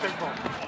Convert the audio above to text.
take home.